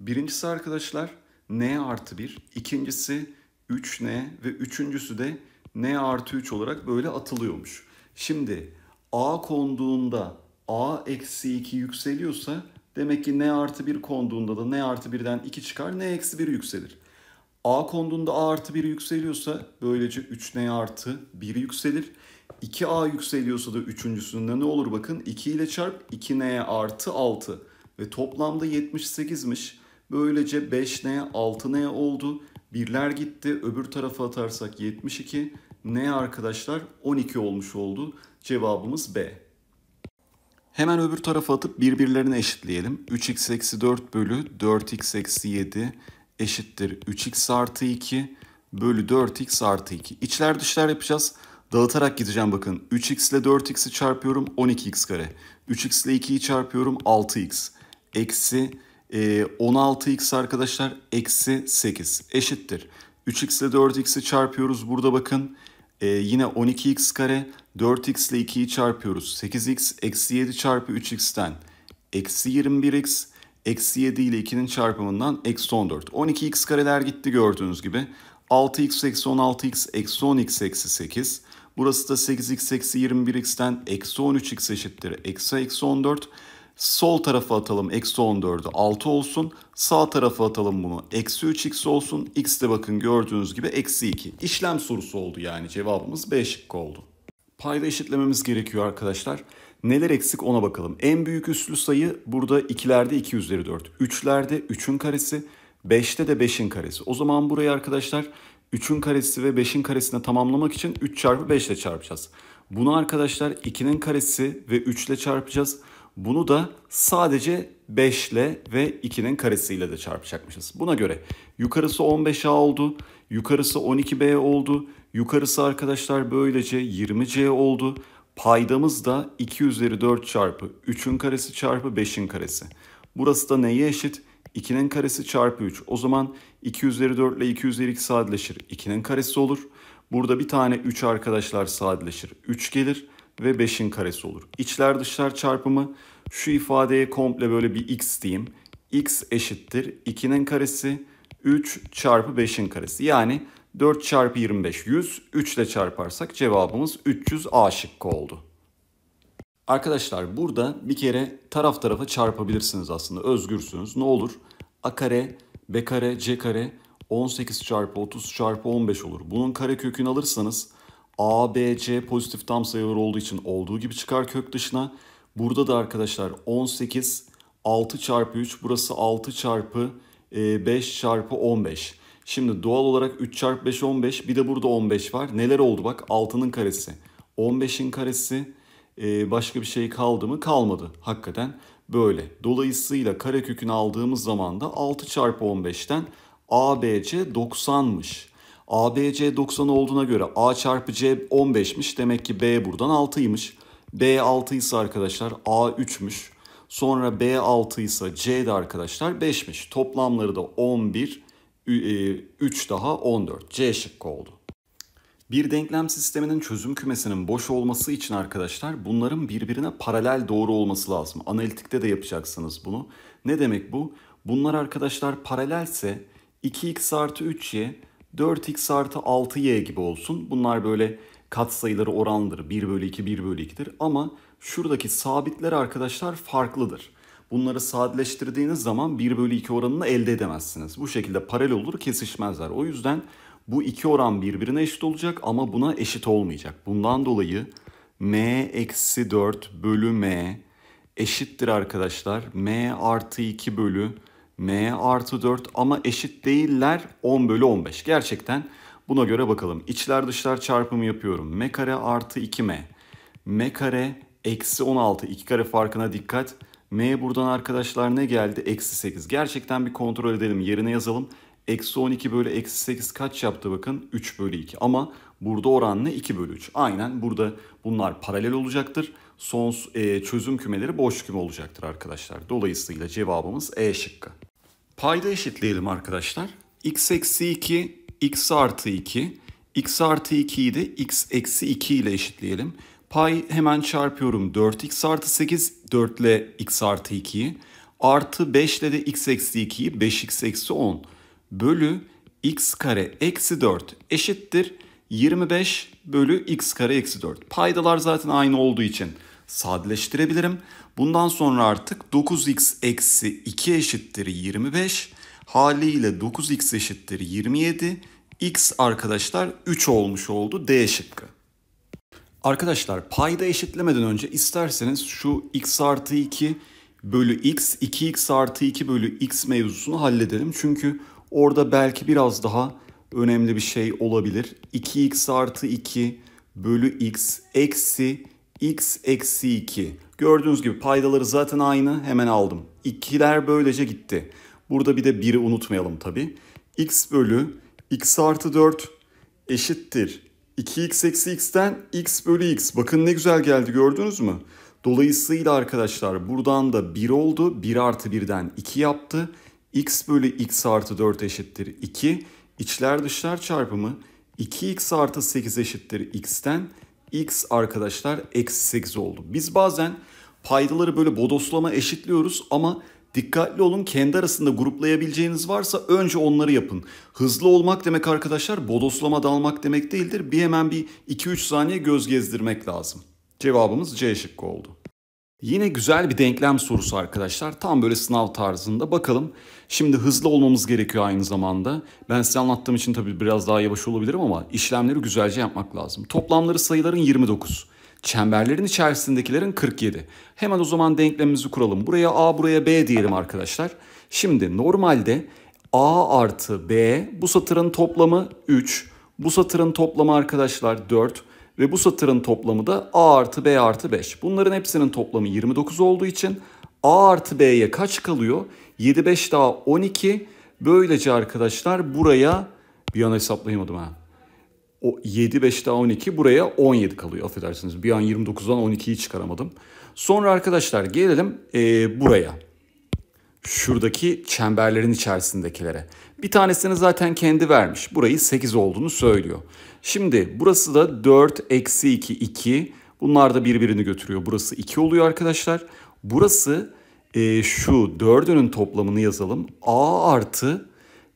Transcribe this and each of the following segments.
Birincisi arkadaşlar n artı 1, ikincisi 3n ve üçüncüsü de n artı 3 olarak böyle atılıyormuş. Şimdi a konduğunda a eksi 2 yükseliyorsa demek ki n artı 1 konduğunda da n artı 1'den 2 çıkar n eksi 1 yükselir. A konduğunda A artı 1 yükseliyorsa böylece 3N artı 1 yükselir. 2A yükseliyorsa da üçüncüsünde ne olur bakın 2 ile çarp 2N artı 6 ve toplamda 78'miş. Böylece 5N 6N oldu. Birler gitti öbür tarafa atarsak 72. N arkadaşlar 12 olmuş oldu. Cevabımız B. Hemen öbür tarafa atıp birbirlerine eşitleyelim. 3x eksi 4 bölü 4x eksi 7 eşittir 3x artı 2 bölü 4x artı 2. İçler dışlar yapacağız. Dağıtarak gideceğim bakın. 3x ile 4x'i çarpıyorum 12x kare. 3x ile 2'yi çarpıyorum 6x. Eksi 16x arkadaşlar eksi 8 eşittir. 3x ile 4x'i çarpıyoruz burada bakın. E, yine 12x kare 4x ile 2'yi çarpıyoruz. 8x eksi 7 çarpı 3x'ten eksi 21x Eksi 7 ile 2'nin çarpımından eksi 14. 12x kareler gitti gördüğünüz gibi. 6x eksi 16x eksi 10x eksi 8. Burası da 8x eksi 21x'ten eksi 13x eşittir. Eksi eksi 14. Sol tarafa atalım eksi 14'ü 6 olsun. Sağ tarafa atalım bunu eksi 3x olsun. X de bakın gördüğünüz gibi eksi 2. İşlem sorusu oldu yani cevabımız B şıkkı oldu. Payda eşitlememiz gerekiyor arkadaşlar. Neler eksik ona bakalım. En büyük üslü sayı burada ikilerde 2 üzeri 4. Üçlerde 3'ün karesi, 5'te de 5'in karesi. O zaman burayı arkadaşlar 3'ün karesi ve 5'in karesine tamamlamak için 3 çarpı 5 ile çarpacağız. Bunu arkadaşlar 2'nin karesi ve 3 ile çarpacağız. Bunu da sadece 5 ile ve 2'nin karesiyle de çarpacakmışız. Buna göre yukarısı 15A oldu, yukarısı 12B oldu, yukarısı arkadaşlar böylece 20C oldu. Paydamız da 2 üzeri 4 çarpı 3'ün karesi çarpı 5'in karesi. Burası da neye eşit? 2'nin karesi çarpı 3. O zaman 2 üzeri 4 ile 2 üzeri 2 sadeleşir. 2'nin karesi olur. Burada bir tane 3 arkadaşlar sadeleşir. 3 gelir ve 5'in karesi olur. İçler dışlar çarpımı şu ifadeye komple böyle bir x diyeyim. x eşittir 2'nin karesi 3 çarpı 5'in karesi. Yani 4 çarpı 25 100. 3 ile çarparsak cevabımız 300 A şıkkı oldu. Arkadaşlar burada bir kere taraf tarafa çarpabilirsiniz aslında. Özgürsünüz. Ne olur? A kare, B kare, C kare 18 çarpı 30 çarpı 15 olur. Bunun kare kökünü alırsanız A, B, C pozitif tam sayılar olduğu için olduğu gibi çıkar kök dışına. Burada da arkadaşlar 18 6 çarpı 3 burası 6 çarpı 5 çarpı 15. Şimdi doğal olarak 3 çarpı 5 15 bir de burada 15 var. Neler oldu bak 6'nın karesi 15'in karesi ee, başka bir şey kaldı mı? Kalmadı hakikaten böyle. Dolayısıyla karekökünü aldığımız zaman da 6 çarpı 15'ten ABC 90'mış. ABC 90 olduğuna göre A çarpı C 15'miş. Demek ki B buradan 6'ymış. B 6 ise arkadaşlar A 3'müş. Sonra B 6 ise C de arkadaşlar 5'miş. Toplamları da 11, 3 daha 14. C şıkkı oldu. Bir denklem sisteminin çözüm kümesinin boş olması için arkadaşlar bunların birbirine paralel doğru olması lazım. Analitikte de yapacaksınız bunu. Ne demek bu? Bunlar arkadaşlar paralelse 2x artı 3y 4x artı 6y gibi olsun. Bunlar böyle katsayıları orandır. 1 bölü 2, 1 bölü 2'dir. Ama şuradaki sabitler arkadaşlar farklıdır. Bunları sadeleştirdiğiniz zaman 1 bölü 2 oranını elde edemezsiniz. Bu şekilde paralel olur kesişmezler. O yüzden bu iki oran birbirine eşit olacak ama buna eşit olmayacak. Bundan dolayı m eksi 4 bölü m eşittir arkadaşlar. m artı 2 bölü m artı 4 ama eşit değiller 10 bölü 15. Gerçekten buna göre bakalım. İçler dışlar çarpımı yapıyorum. m kare artı 2m. m kare eksi 16. 2 kare farkına dikkat. m buradan arkadaşlar ne geldi? Eksi 8. Gerçekten bir kontrol edelim. Yerine yazalım. Eksi 12 bölü eksi 8 kaç yaptı bakın? 3 bölü 2. Ama burada oran ne? 2 bölü 3. Aynen burada bunlar paralel olacaktır. Son e, çözüm kümeleri boş küme olacaktır arkadaşlar. Dolayısıyla cevabımız E şıkkı. Payda eşitleyelim arkadaşlar. x eksi 2, x artı 2. x artı 2'yi de x eksi 2 ile eşitleyelim. Pay hemen çarpıyorum. 4x artı 8, 4 ile x artı 2'yi. artı 5 ile de x eksi 2'yi 5x eksi 10 bölü x kare eksi 4 eşittir 25 bölü x kare eksi 4. Paydalar zaten aynı olduğu için sadeleştirebilirim. Bundan sonra artık 9x eksi 2 eşittir 25. Haliyle 9x eşittir 27. x arkadaşlar 3 olmuş oldu D şıkkı. Arkadaşlar payda eşitlemeden önce isterseniz şu x artı 2 bölü x 2x artı 2 bölü x mevzusunu halledelim. Çünkü orada belki biraz daha önemli bir şey olabilir. 2x artı 2 bölü x eksi x eksi 2. Gördüğünüz gibi paydaları zaten aynı hemen aldım. İkiler böylece gitti. Burada bir de 1'i unutmayalım tabi. x bölü x artı 4 eşittir. 2x eksi x'ten x bölü x. Bakın ne güzel geldi gördünüz mü? Dolayısıyla arkadaşlar buradan da 1 oldu. 1 artı 1'den 2 yaptı. x bölü x artı 4 eşittir 2. İçler dışlar çarpımı 2x artı 8 eşittir x'ten x arkadaşlar eksi 8 oldu. Biz bazen paydaları böyle bodoslama eşitliyoruz ama dikkatli olun kendi arasında gruplayabileceğiniz varsa önce onları yapın. Hızlı olmak demek arkadaşlar bodoslama dalmak demek değildir. Bir hemen bir 2-3 saniye göz gezdirmek lazım. Cevabımız C şıkkı oldu. Yine güzel bir denklem sorusu arkadaşlar. Tam böyle sınav tarzında. Bakalım. Şimdi hızlı olmamız gerekiyor aynı zamanda. Ben size anlattığım için tabii biraz daha yavaş olabilirim ama işlemleri güzelce yapmak lazım. Toplamları sayıların 29. Çemberlerin içerisindekilerin 47. Hemen o zaman denklemimizi kuralım. Buraya A, buraya B diyelim arkadaşlar. Şimdi normalde A artı B bu satırın toplamı 3. Bu satırın toplamı arkadaşlar 4. Ve bu satırın toplamı da A artı B artı 5. Bunların hepsinin toplamı 29 olduğu için A artı B'ye kaç kalıyor? 7 5 daha 12. Böylece arkadaşlar buraya bir an hesaplayamadım ha. O 7 5 daha 12 buraya 17 kalıyor affedersiniz. Bir an 29'dan 12'yi çıkaramadım. Sonra arkadaşlar gelelim e, buraya. Şuradaki çemberlerin içerisindekilere. Bir tanesini zaten kendi vermiş. Burayı 8 olduğunu söylüyor. Şimdi burası da 4 eksi 2 2. Bunlar da birbirini götürüyor. Burası 2 oluyor arkadaşlar. Burası e, şu 4'ünün toplamını yazalım. A artı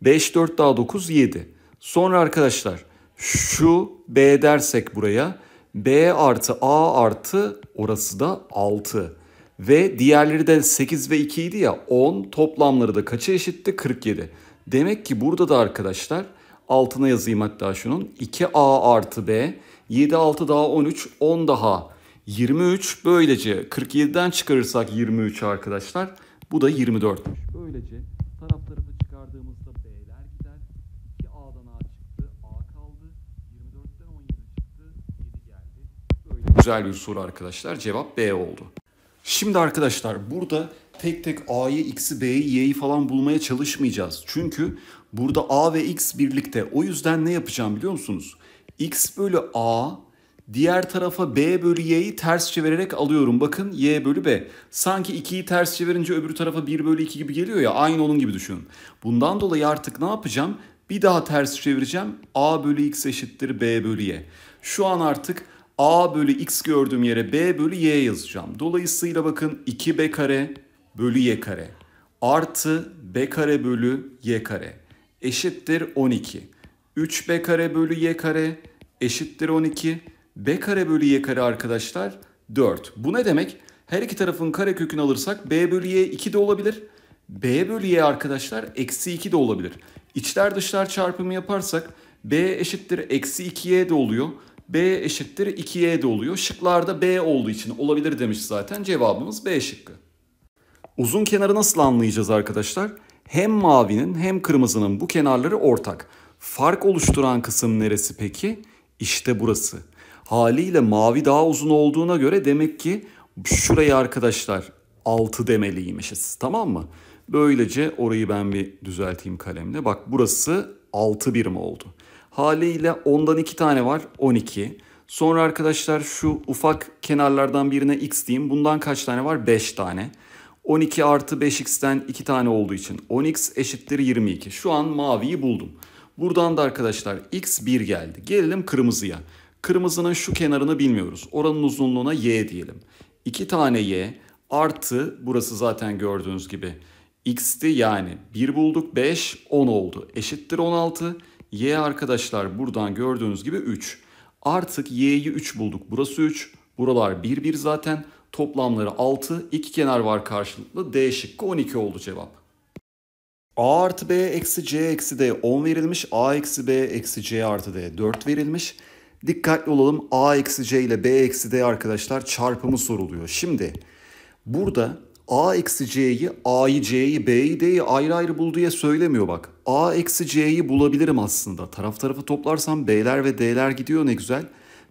5 4 daha 9 7. Sonra arkadaşlar şu B dersek buraya B artı A artı orası da 6. Ve diğerleri de 8 ve 2 idi ya 10 toplamları da kaça eşitti? 47. Demek ki burada da arkadaşlar altına yazayım hatta şunun 2A artı B 7 6 daha 13 10 daha 23 böylece 47'den çıkarırsak 23 arkadaşlar bu da 24. Böylece taraf tarafı çıkardığımızda B'ler gider. 2A'dan A çıktı. A kaldı. 24'ten 17 çıktı. 7 geldi. Böyle güzel bir soru arkadaşlar. Cevap B oldu. Şimdi arkadaşlar burada tek tek A'yı, X'i, B'yi, Y'yi falan bulmaya çalışmayacağız. Çünkü burada A ve X birlikte. O yüzden ne yapacağım biliyor musunuz? X bölü A Diğer tarafa B bölü Y'yi ters çevirerek alıyorum. Bakın Y bölü B. Sanki 2'yi ters çevirince öbür tarafa 1 bölü 2 gibi geliyor ya. Aynı onun gibi düşünün. Bundan dolayı artık ne yapacağım? Bir daha ters çevireceğim. A bölü X eşittir B bölü Y. Şu an artık A bölü X gördüğüm yere B bölü Y yazacağım. Dolayısıyla bakın 2B kare bölü Y kare artı B kare bölü Y kare eşittir 12. 3B kare bölü Y kare eşittir 12 b kare bölü y kare arkadaşlar 4. Bu ne demek? Her iki tarafın kare kökünü alırsak b bölü y 2 de olabilir. b bölü y arkadaşlar eksi 2 de olabilir. İçler dışlar çarpımı yaparsak b eşittir eksi 2y de oluyor. B eşittir 2y de oluyor. Şıklarda b olduğu için olabilir demiş zaten. Cevabımız b şıkkı. Uzun kenarı nasıl anlayacağız arkadaşlar? Hem mavinin hem kırmızının bu kenarları ortak. Fark oluşturan kısım neresi peki? İşte burası. Haliyle mavi daha uzun olduğuna göre demek ki şurayı arkadaşlar 6 demeliymişiz. Tamam mı? Böylece orayı ben bir düzelteyim kalemle. Bak burası 6 birim oldu. Haliyle ondan 2 tane var 12. Sonra arkadaşlar şu ufak kenarlardan birine x diyeyim. Bundan kaç tane var? 5 tane. 12 artı 5x'ten 2 tane olduğu için 10x eşittir 22. Şu an maviyi buldum. Buradan da arkadaşlar x 1 geldi. Gelelim kırmızıya. Kırmızının şu kenarını bilmiyoruz. Oranın uzunluğuna y diyelim. 2 tane y Artı burası zaten gördüğünüz gibi x'ti yani 1 bulduk 5 10 oldu. Eşittir 16. Y arkadaşlar buradan gördüğünüz gibi 3. Artık y'yi 3 bulduk. Burası 3. Buralar 1 1 zaten. Toplamları 6. İki kenar var karşılıklı. D şıkkı 12 oldu cevap. A artı B eksi C eksi D 10 verilmiş. A eksi B eksi C artı D 4 verilmiş. Dikkatli olalım. A eksi C ile B eksi D arkadaşlar çarpımı soruluyor. Şimdi burada A eksi C'yi, A'yı, C'yi, B'yi, D'yi ayrı ayrı bul diye söylemiyor bak. A eksi C'yi bulabilirim aslında. Taraf tarafı toplarsam B'ler ve D'ler gidiyor ne güzel.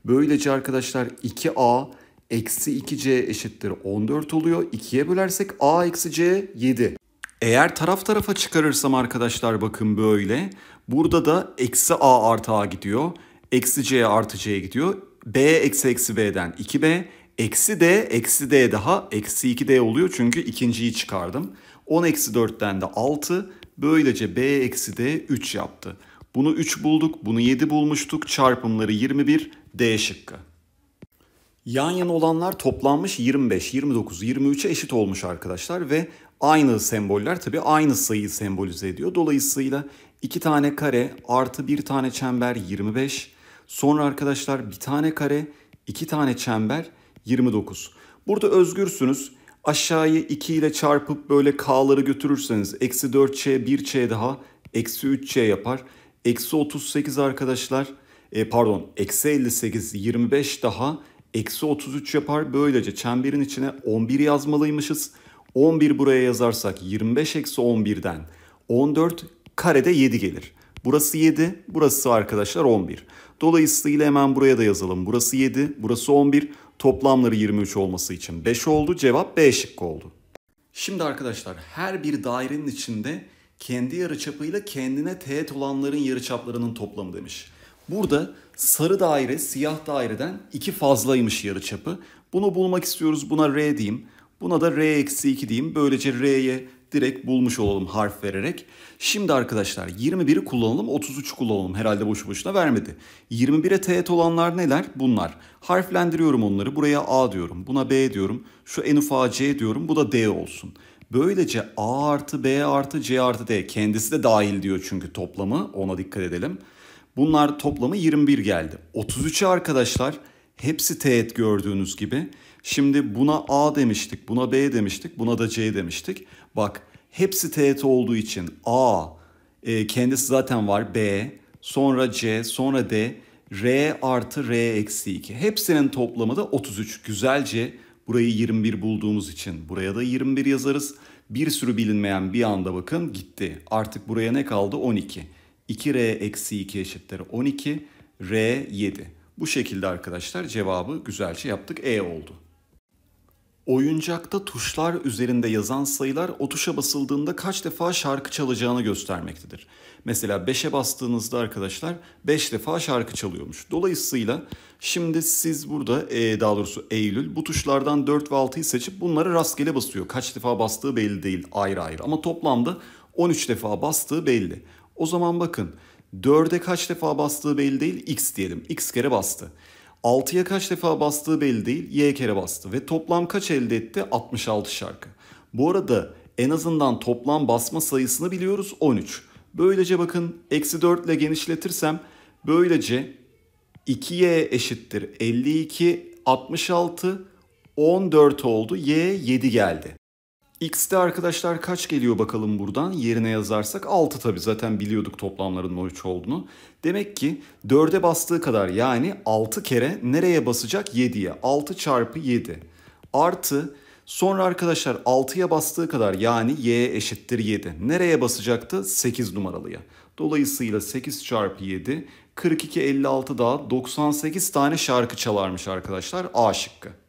Böylece arkadaşlar 2A eksi 2C eşittir 14 oluyor. 2'ye bölersek A eksi C 7. Eğer taraf tarafa çıkarırsam arkadaşlar bakın böyle. Burada da eksi A artı A gidiyor. Eksi C artı C gidiyor. B eksi eksi B'den 2B. Eksi D eksi D daha eksi 2D oluyor çünkü ikinciyi çıkardım. 10 eksi 4'ten de 6. Böylece B eksi D 3 yaptı. Bunu 3 bulduk, bunu 7 bulmuştuk. Çarpımları 21, D şıkkı. Yan yana olanlar toplanmış 25, 29, 23'e eşit olmuş arkadaşlar ve aynı semboller tabii aynı sayıyı sembolize ediyor. Dolayısıyla iki tane kare artı bir tane çember 25. Sonra arkadaşlar bir tane kare, iki tane çember 29. Burada özgürsünüz. Aşağıyı 2 ile çarpıp böyle k'ları götürürseniz eksi 4ç 1ç daha eksi 3ç yapar. Eksi 38 arkadaşlar e, pardon eksi 58 25 daha eksi 33 yapar. Böylece çemberin içine 11 yazmalıymışız. 11 buraya yazarsak 25 eksi 11'den 14 karede 7 gelir. Burası 7, burası arkadaşlar 11. Dolayısıyla hemen buraya da yazalım. Burası 7, burası 11. Toplamları 23 olması için 5 oldu. Cevap B şıkkı oldu. Şimdi arkadaşlar her bir dairenin içinde kendi yarıçapıyla kendine teğet olanların yarıçaplarının toplamı demiş. Burada sarı daire siyah daireden iki fazlaymış yarıçapı. Bunu bulmak istiyoruz. Buna R diyeyim. Buna da R eksi 2 diyeyim. Böylece R'ye direkt bulmuş olalım harf vererek. Şimdi arkadaşlar 21'i kullanalım 33 kullanalım. Herhalde boşu boşuna vermedi. 21'e teğet olanlar neler? Bunlar. Harflendiriyorum onları. Buraya A diyorum. Buna B diyorum. Şu en ufağı C diyorum. Bu da D olsun. Böylece A artı B artı C artı D kendisi de dahil diyor çünkü toplamı ona dikkat edelim. Bunlar toplamı 21 geldi. 33'e arkadaşlar hepsi teğet gördüğünüz gibi. Şimdi buna A demiştik, buna B demiştik, buna da C demiştik. Bak hepsi teğet olduğu için A e, kendisi zaten var B, sonra C, sonra D, R artı R eksi 2. Hepsinin toplamı da 33. Güzelce burayı 21 bulduğumuz için buraya da 21 yazarız. Bir sürü bilinmeyen bir anda bakın gitti. Artık buraya ne kaldı? 12. 2R eksi 2 eşittir 12. R 7. Bu şekilde arkadaşlar cevabı güzelce yaptık. E oldu. Oyuncakta tuşlar üzerinde yazan sayılar o tuşa basıldığında kaç defa şarkı çalacağını göstermektedir. Mesela 5'e bastığınızda arkadaşlar 5 defa şarkı çalıyormuş. Dolayısıyla şimdi siz burada e, daha doğrusu Eylül bu tuşlardan 4 ve 6'yı seçip bunları rastgele basıyor. Kaç defa bastığı belli değil ayrı ayrı ama toplamda 13 defa bastığı belli. O zaman bakın 4'e kaç defa bastığı belli değil x diyelim. x kere bastı. 6'ya kaç defa bastığı belli değil. Y kere bastı ve toplam kaç elde etti? 66 şarkı. Bu arada en azından toplam basma sayısını biliyoruz 13. Böylece bakın eksi 4 ile genişletirsem böylece 2y eşittir 52 66 14 oldu. Y 7 geldi. X'te arkadaşlar kaç geliyor bakalım buradan? Yerine yazarsak 6 tabi zaten biliyorduk toplamların 13 olduğunu. Demek ki 4'e bastığı kadar yani 6 kere nereye basacak? 7'ye 6 çarpı 7 artı sonra arkadaşlar 6'ya bastığı kadar yani y eşittir 7 nereye basacaktı? 8 numaralıya. Dolayısıyla 8 çarpı 7 42 56 daha 98 tane şarkı çalarmış arkadaşlar. A şıkkı.